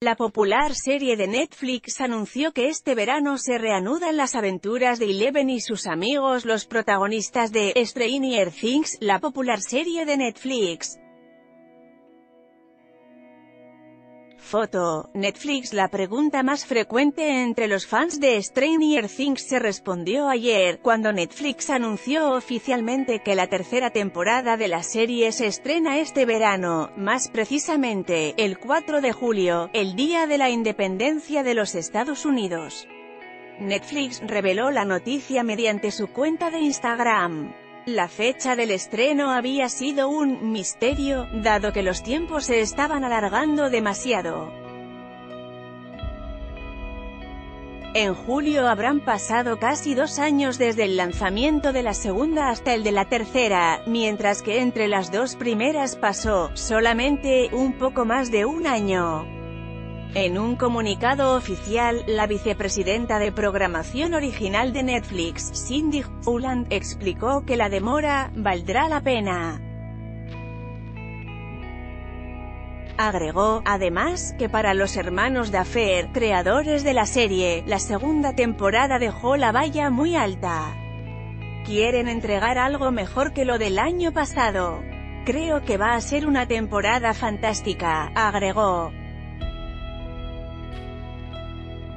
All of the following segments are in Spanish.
La popular serie de Netflix anunció que este verano se reanudan las aventuras de Eleven y sus amigos los protagonistas de Stranger Things, la popular serie de Netflix. Foto, Netflix La pregunta más frecuente entre los fans de Stranger Things se respondió ayer, cuando Netflix anunció oficialmente que la tercera temporada de la serie se estrena este verano, más precisamente, el 4 de julio, el día de la independencia de los Estados Unidos. Netflix reveló la noticia mediante su cuenta de Instagram. La fecha del estreno había sido un misterio, dado que los tiempos se estaban alargando demasiado. En julio habrán pasado casi dos años desde el lanzamiento de la segunda hasta el de la tercera, mientras que entre las dos primeras pasó, solamente, un poco más de un año. En un comunicado oficial, la vicepresidenta de programación original de Netflix, Cindy Huland, explicó que la demora valdrá la pena. Agregó, además, que para los hermanos Daffer, creadores de la serie, la segunda temporada dejó la valla muy alta. Quieren entregar algo mejor que lo del año pasado. Creo que va a ser una temporada fantástica, agregó.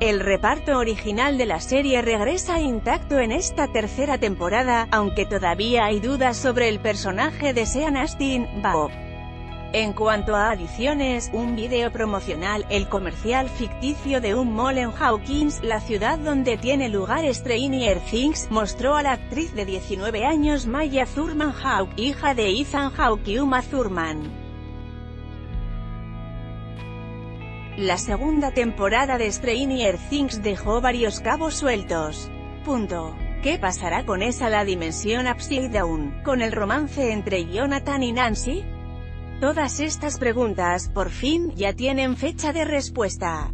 El reparto original de la serie regresa intacto en esta tercera temporada, aunque todavía hay dudas sobre el personaje de Sean Astin, Bob. En cuanto a adiciones, un video promocional, el comercial ficticio de un mall en Hawkins, la ciudad donde tiene lugar Stranger Things, mostró a la actriz de 19 años Maya Thurman Hawk, hija de Ethan Hawke y Uma Thurman. La segunda temporada de Stranger Things dejó varios cabos sueltos. Punto. ¿Qué pasará con esa la dimensión upside down, con el romance entre Jonathan y Nancy? Todas estas preguntas, por fin, ya tienen fecha de respuesta.